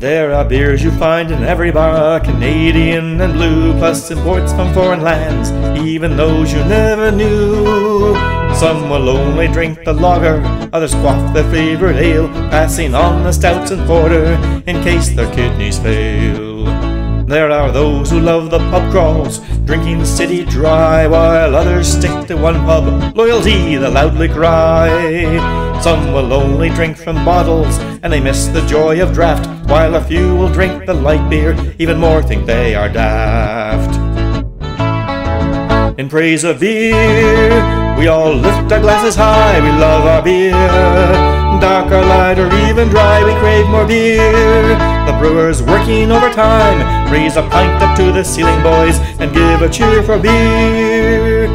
There are beers you find in every bar, Canadian and blue, plus imports from foreign lands, even those you never knew. Some will only drink the lager, others quaff their favorite ale, passing on the stouts and porter in case their kidneys fail. There are those who love the pub crawls, drinking the city dry, while others stick to one pub, loyalty they loudly cry. Some will only drink from bottles, and they miss the joy of draft, while a few will drink the light beer, even more think they are daft. In praise of beer, we all lift our glasses high, we love our beer. Dark or light or even dry, we crave more beer. Brewers working overtime, raise a pint up to the ceiling, boys, and give a cheer for beer.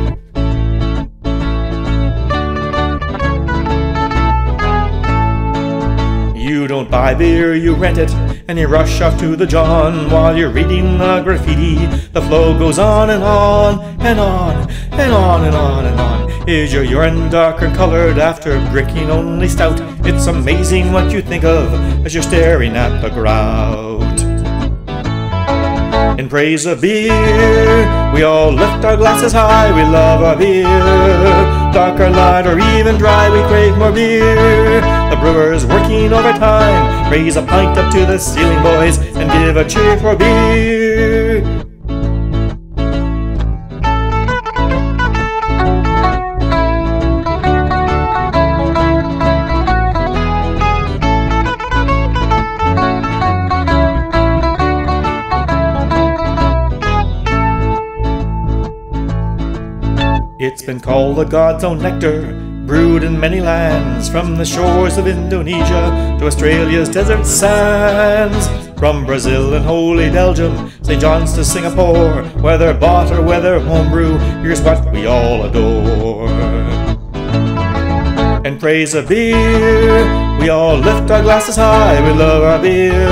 You don't buy beer, you rent it, and you rush off to the John while you're reading the graffiti. The flow goes on and on and on and on and on and on. Is your urine darker colored after drinking only stout? It's amazing what you think of as you're staring at the grout. In praise of beer, we all lift our glasses high, we love our beer. Dark or light or even dry, we crave more beer. The brewers working overtime, raise a pint up to the ceiling, boys, and give a cheer for beer. It's been called the God's own nectar, brewed in many lands, from the shores of Indonesia to Australia's desert sands. From Brazil and holy Belgium, St. John's to Singapore, whether bought or whether homebrew, here's what we all adore. In praise of beer, we all lift our glasses high, we love our beer.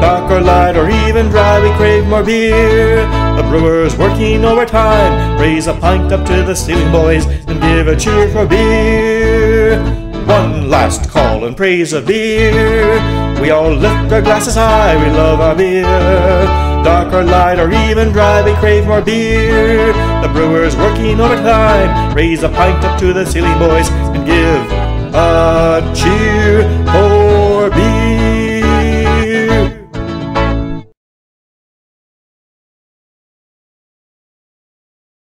Dark or light or even dry, we crave more beer. The brewers working overtime, raise a pint up to the ceiling, boys, and give a cheer for beer. One last call in praise of beer. We all lift our glasses high, we love our beer. Dark or light or even dry, we crave more beer. The brewers working overtime, raise a pint up to the ceiling, boys, and give